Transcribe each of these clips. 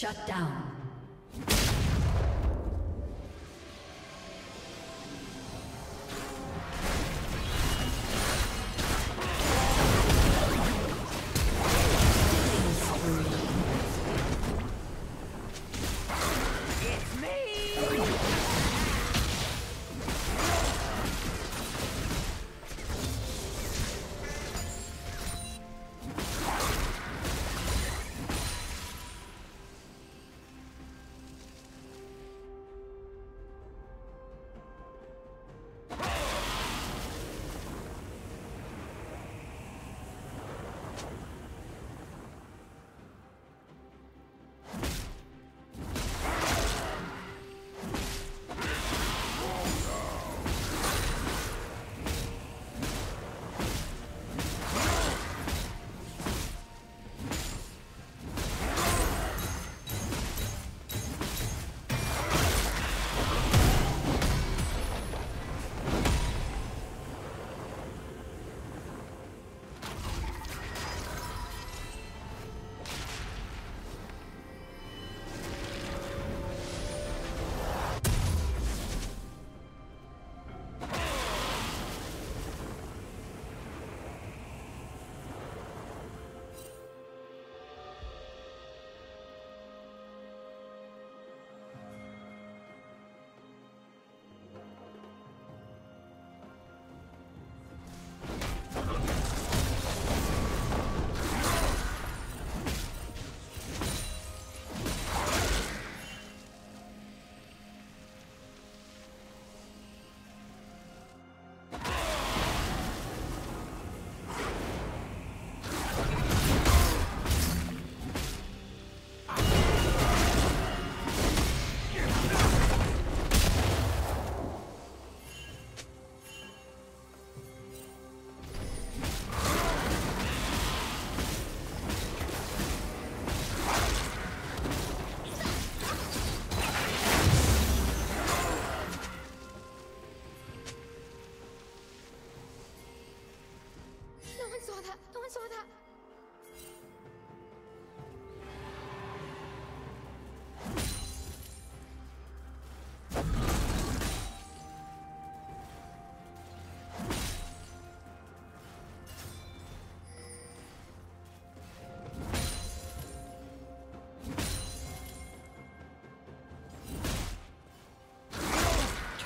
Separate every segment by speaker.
Speaker 1: Shut down.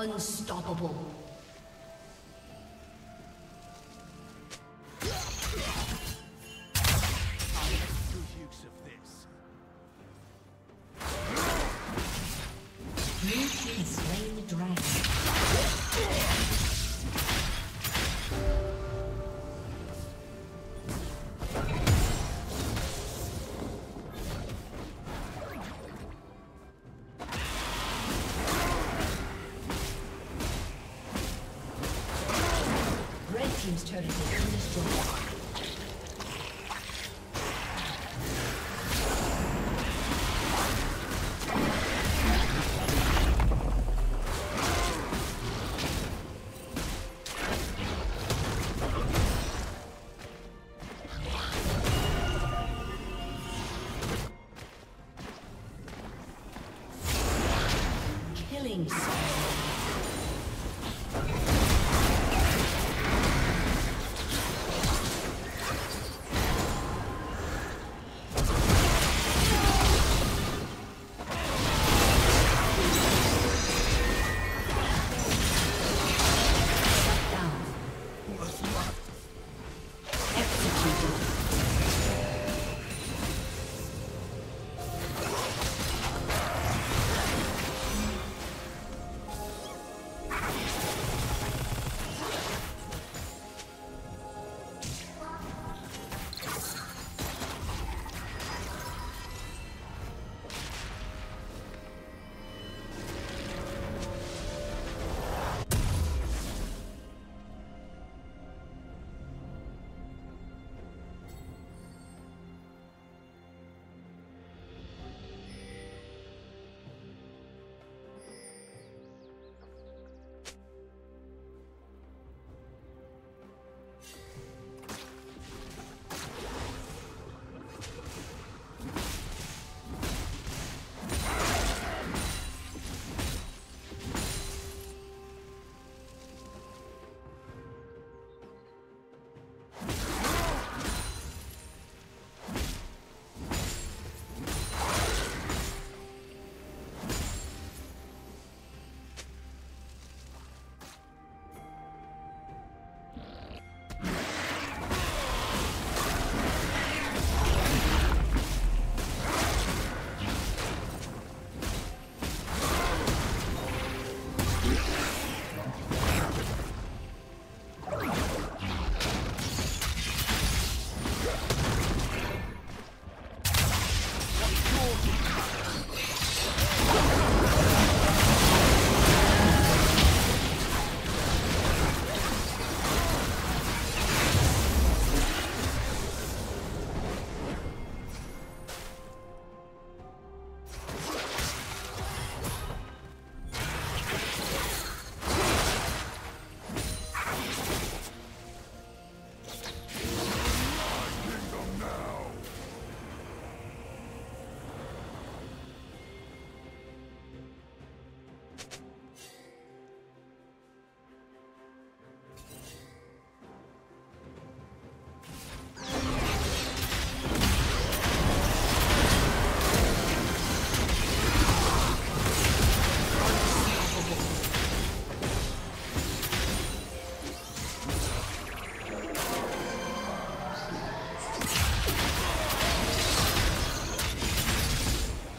Speaker 1: Unstoppable.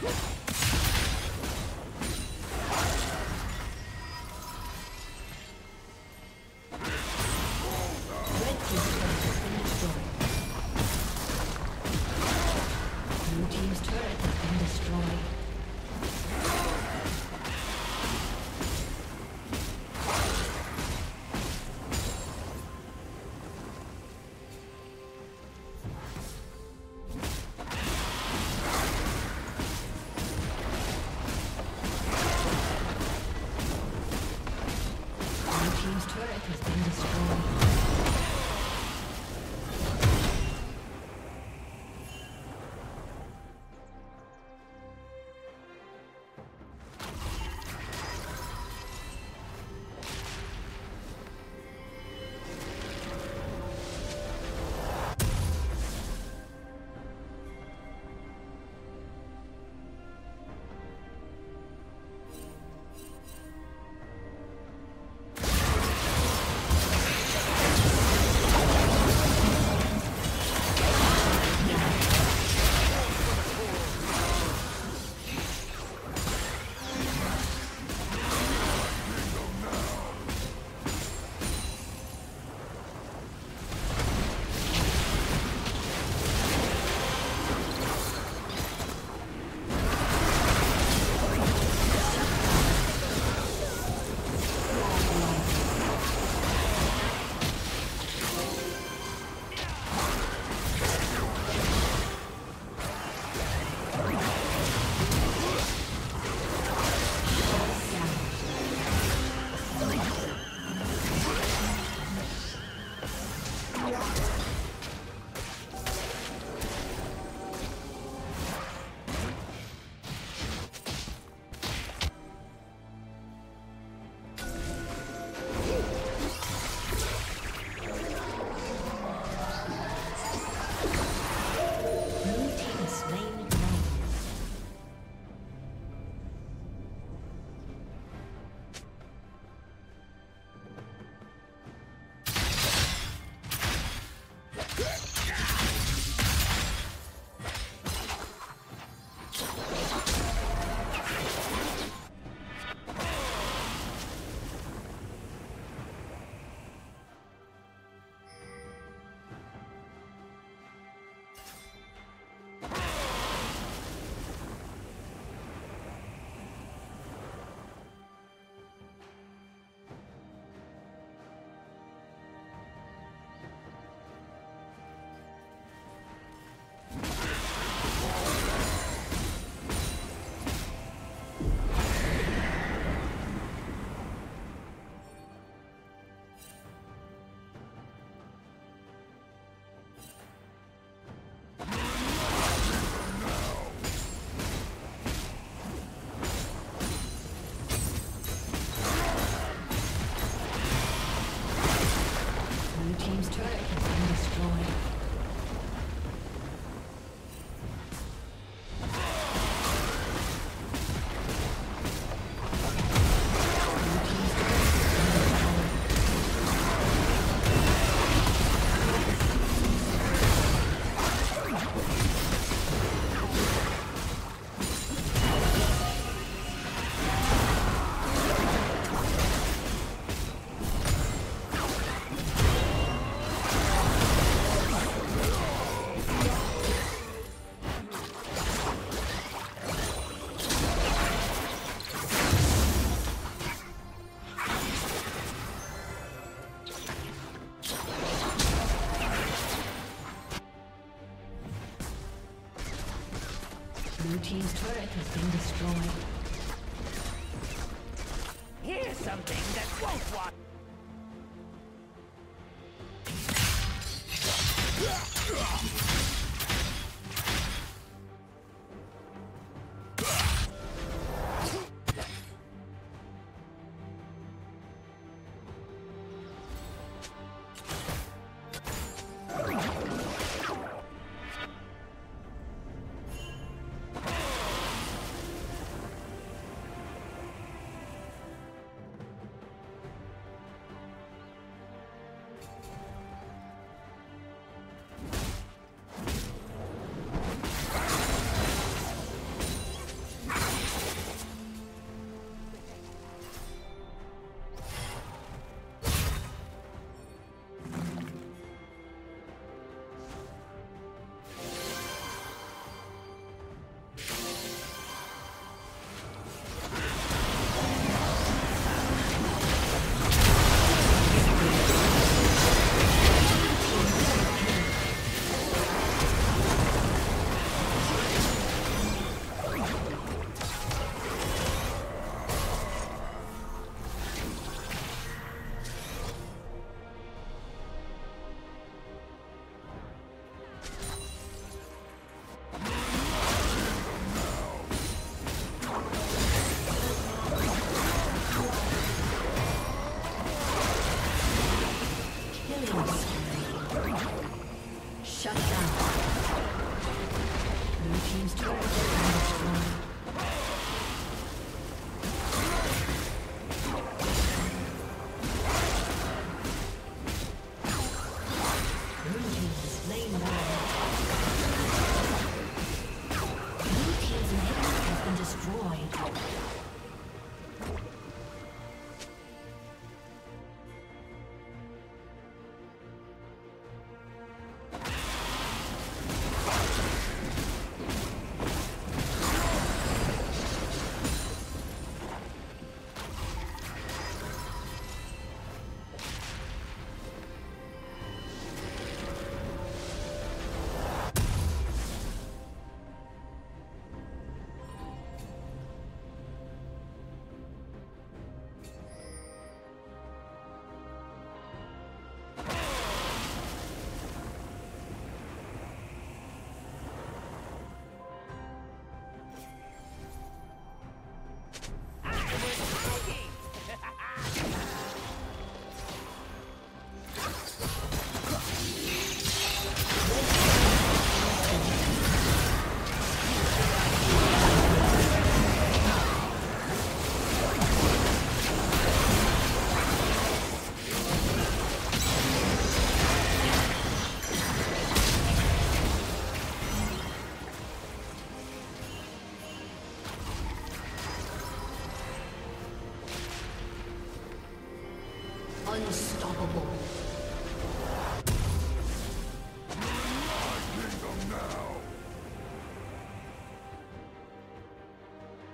Speaker 1: Let's go.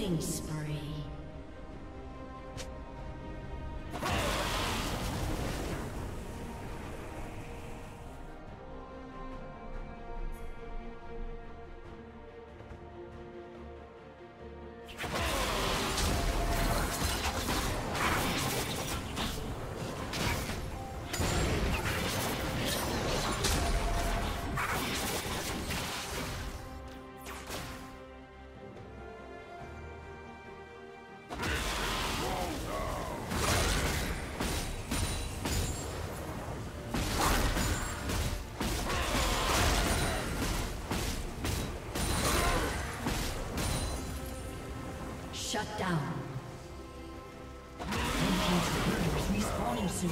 Speaker 1: Killing spree. Shut down. Red team's respawning soon.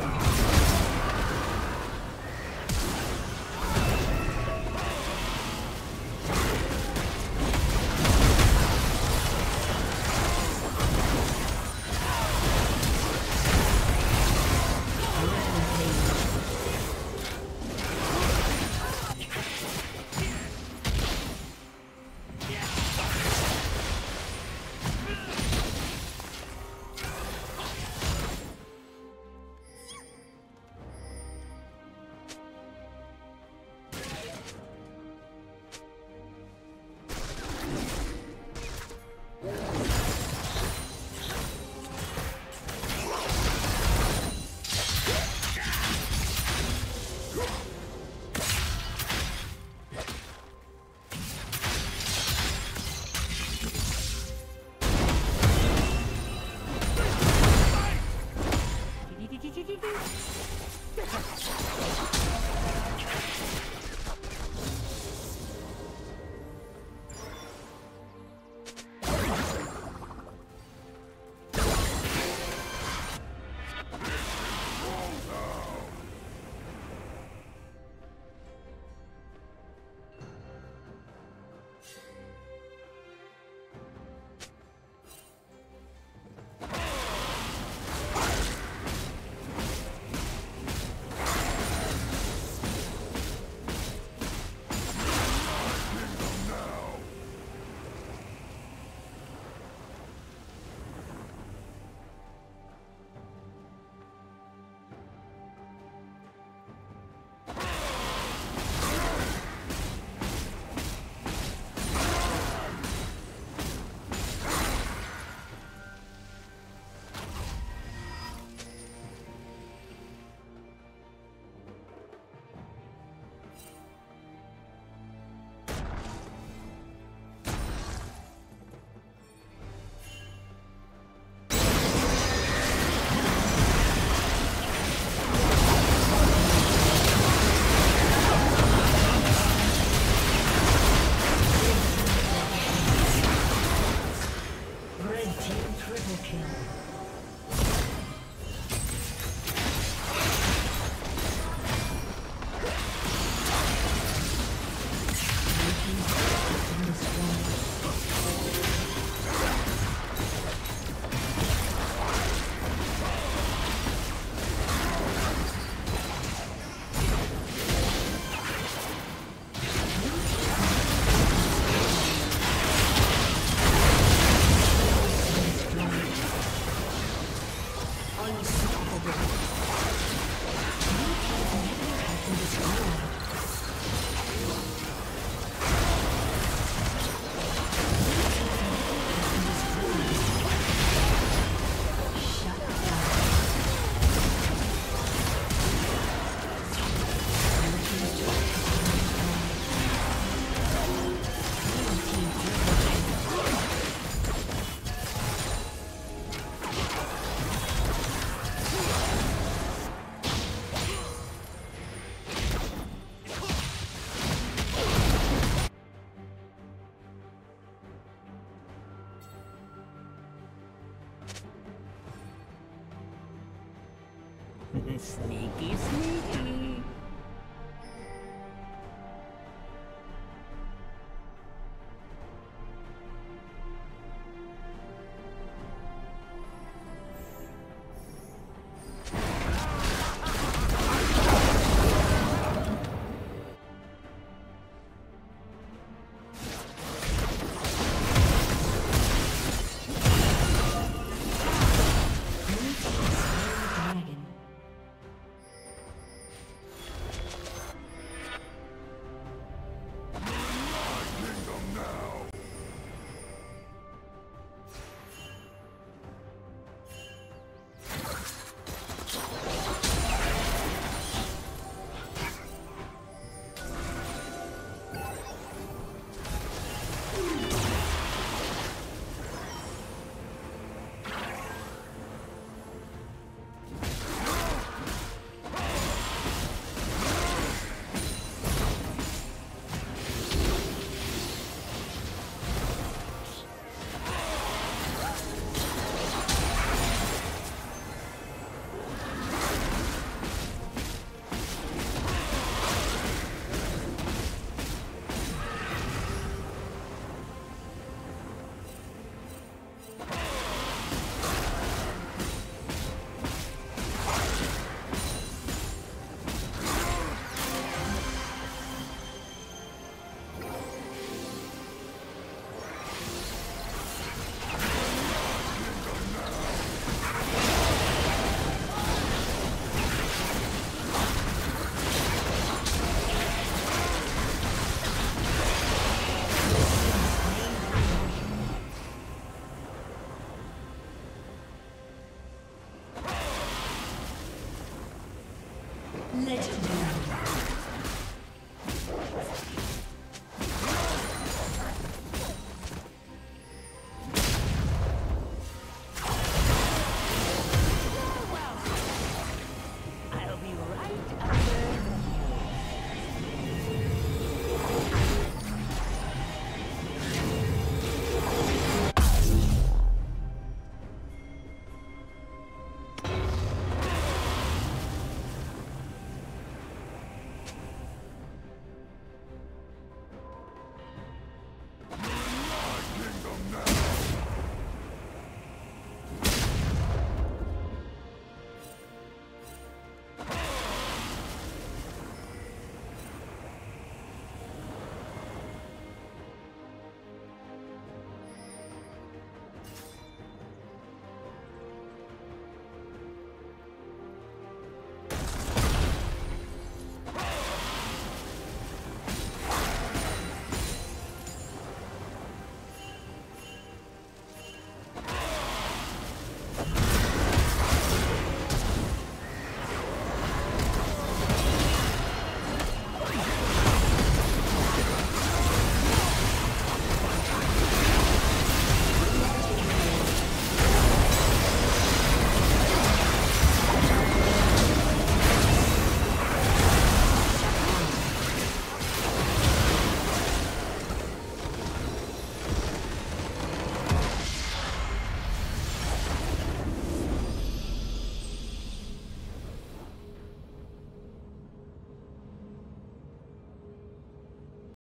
Speaker 1: Sneaky, sneaky.